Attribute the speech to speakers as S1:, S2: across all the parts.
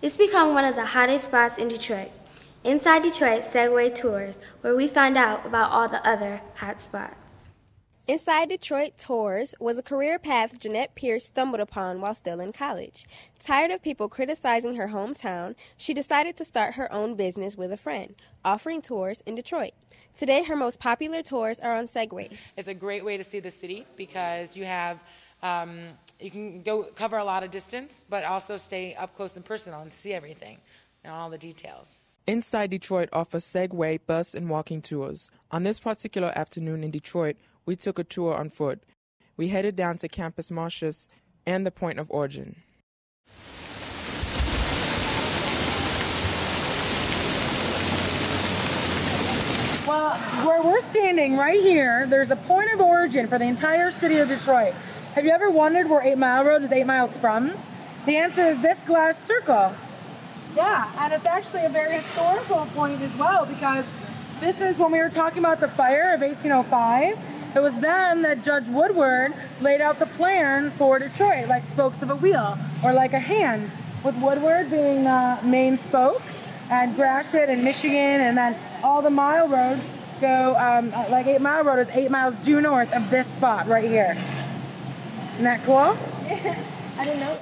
S1: It's become one of the hottest spots in Detroit. Inside Detroit Segway Tours, where we find out about all the other hot spots.
S2: Inside Detroit Tours was a career path Jeanette Pierce stumbled upon while still in college. Tired of people criticizing her hometown, she decided to start her own business with a friend, offering tours in Detroit. Today, her most popular tours are on Segways.
S3: It's a great way to see the city because you have um, you can go cover a lot of distance, but also stay up close and personal and see everything and all the details.
S4: Inside Detroit offers Segway bus and walking tours. On this particular afternoon in Detroit, we took a tour on foot. We headed down to Campus Martius and the point of origin.
S5: Well, where we're standing right here, there's a point of origin for the entire city of Detroit. Have you ever wondered where 8 Mile Road is 8 miles from? The answer is this glass circle. Yeah, and it's actually a very historical point as well because this is when we were talking about the fire of 1805. It was then that Judge Woodward laid out the plan for Detroit, like spokes of a wheel or like a hand, with Woodward being the main spoke and Gratiot and Michigan, and then all the mile roads go, um, like 8 Mile Road is 8 miles due north of this spot right here. Isn't that cool?
S1: Yeah, I didn't know.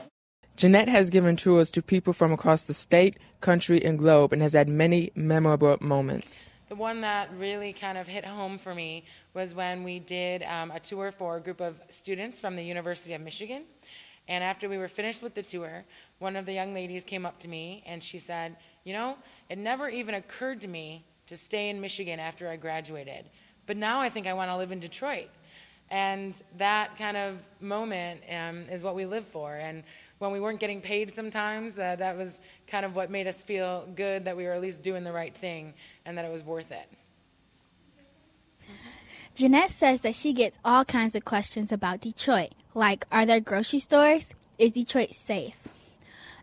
S4: Jeanette has given tours to people from across the state, country, and globe and has had many memorable moments.
S3: The one that really kind of hit home for me was when we did um, a tour for a group of students from the University of Michigan. And after we were finished with the tour, one of the young ladies came up to me and she said, You know, it never even occurred to me to stay in Michigan after I graduated. But now I think I want to live in Detroit. And that kind of moment um, is what we live for. And when we weren't getting paid sometimes, uh, that was kind of what made us feel good that we were at least doing the right thing and that it was worth it.
S6: Jeanette says that she gets all kinds of questions about Detroit, like Are there grocery stores? Is Detroit safe?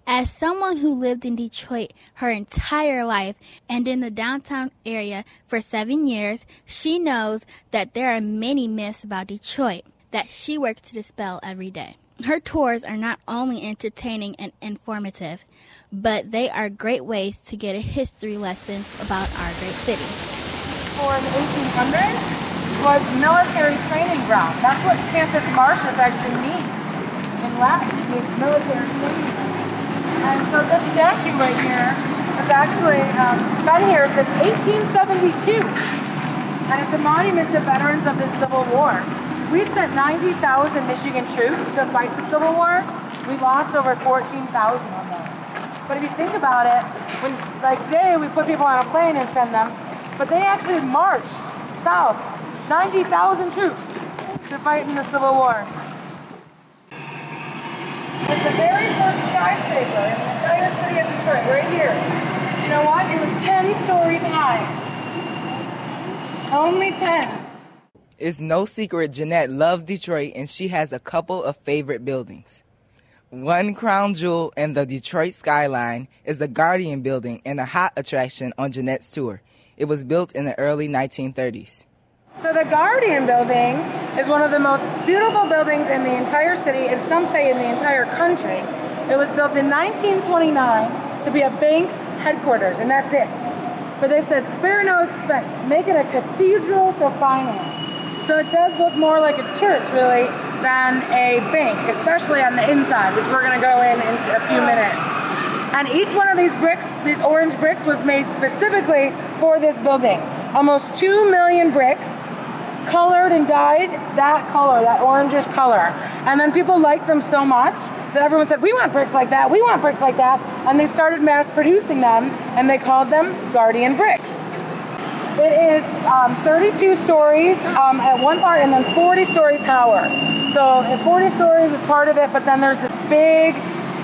S6: As someone who lived in Detroit her entire life and in the downtown area for seven years, she knows that there are many myths about Detroit that she works to dispel every day. Her tours are not only entertaining and informative, but they are great ways to get a history lesson about our great city.
S5: For the 1800s was military training ground. That's what Campus Martius actually means in Latin. It means military training ground. And so this statue right here has actually um, been here since 1872. And it's a monument to veterans of the Civil War. We sent 90,000 Michigan troops to fight the Civil War. We lost over 14,000 of them. But if you think about it, when like today we put people on a plane and send them, but they actually marched south, 90,000 troops to fight in the Civil War. It's the very first skyscraper in the entire city of Detroit, right here. But you know what? It was 10 stories high. Only 10.
S7: It's no secret Jeanette loves Detroit and she has a couple of favorite buildings. One crown jewel in the Detroit skyline is the Guardian Building and a hot attraction on Jeanette's tour. It was built in the early 1930s.
S5: So the Guardian Building is one of the most beautiful buildings in the entire city, and some say in the entire country. It was built in 1929 to be a bank's headquarters, and that's it. But they said spare no expense, make it a cathedral to finance. So it does look more like a church, really, than a bank, especially on the inside, which we're going to go in in a few minutes. And each one of these bricks, these orange bricks, was made specifically for this building. Almost 2 million bricks, colored and dyed that color, that orangish color. And then people liked them so much that everyone said, We want bricks like that, we want bricks like that. And they started mass producing them, and they called them Guardian Bricks. It is um, 32 stories um, at one part and then 40 story tower. So 40 stories is part of it, but then there's this big,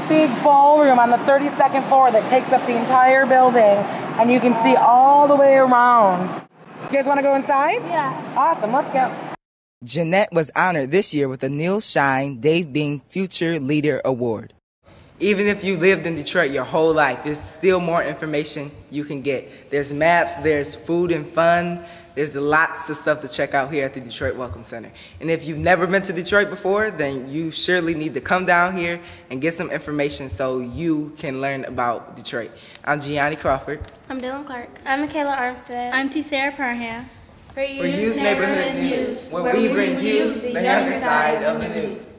S5: big ballroom on the 32nd floor that takes up the entire building and you can see all the way around. You guys want to go inside?
S1: Yeah.
S5: Awesome, let's go.
S7: Jeanette was honored this year with the Neal Shine Dave Bing Future Leader Award. Even if you lived in Detroit your whole life, there's still more information you can get. There's maps, there's food and fun, there's lots of stuff to check out here at the Detroit Welcome Center. And if you've never been to Detroit before, then you surely need to come down here and get some information so you can learn about Detroit. I'm Gianni Crawford.
S1: I'm Dylan Clark. I'm Michaela Armstead.
S6: I'm T. Sarah Parham.
S7: For Youth Neighborhood News, where we bring you the younger side of the news.